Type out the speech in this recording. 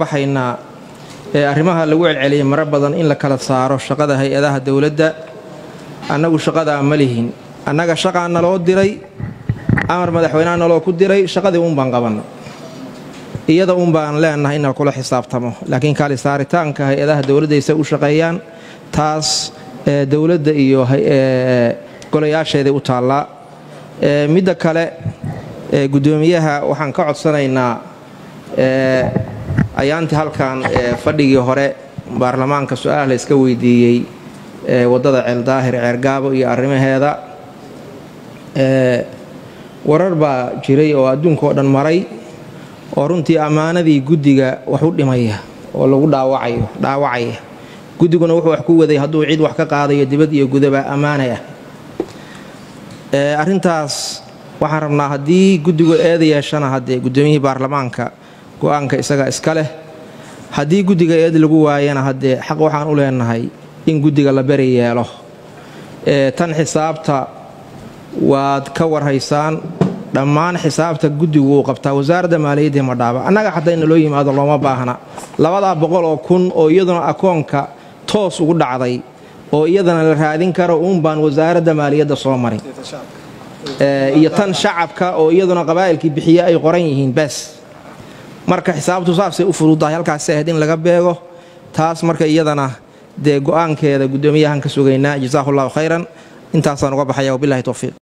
baxaynaa ee arrimaha lagu celceliyay maro badan in la kala saaro shaqada hay'adaha dowladda. Annagu shaqadaa ma lihin. Annaga shaqaa naloo diray amar madaxweyneha naloo ku diray shaqadii uun baan qabanna iyada uun baan leenahay in kula xisaabtamo. Laakiin kaali saaritaanka hay'adaha dowladdaysa u shaqeeyaan taas dowladda iyo golayaasheeday u taallaa midda kale guddoomiyaha waxaan ka codsanaynaa ayaantii halkan fadhigii hore baarlamaanka su'aal la iska weydiiyey waddada ceeldaahir ceergaabo iyo arrimaheeda. Warar baa jiray oo adduunkaoo dhan maray oo runtii ammaanadii guddiga wax u dhimaya oo lagu dhaawacayo dhaawacaya. Guddiguna wuxuu wax ku waday hadduu cid wax ka qaadayo dibad iyo gudaba ammaanay ah. Arrintaas waxaan rabnaa haddii guddigu eeda yeeshana haddee guddoomiyihii baarlamaanka go'aanka isaga iska leh. Haddii guddiga eed lagu waayana haddee xaq waxaan u leenahay in guddiga la beri yeelo. Tan xisaabta waad ka warhaysaan dhammaan xisaabta guddigu uu qabtaa. Wasaaradda maaliyaddii ma dhaaba. Annaga xataa in loo yimaado looma baahna. Labadaa boqol oo kun oo iyaduna akoonka toos ugu dhacday oo iyadana la raadin karo uun baan wasaaradda maaliyadda soo marin. Iyo tan shacabka oo iyaduna qabaa'ilkii bixiye ay qoran yihiin bes marka xisaabtu saasay u fududahay halkaasi ahayd in laga beego. Taas marka iyadana dee go'aankeeda guddoomiyahan ka sugaynaa. Jasaahu llahu khayran. Intaasaan uga baxaya wabilahi towfiiq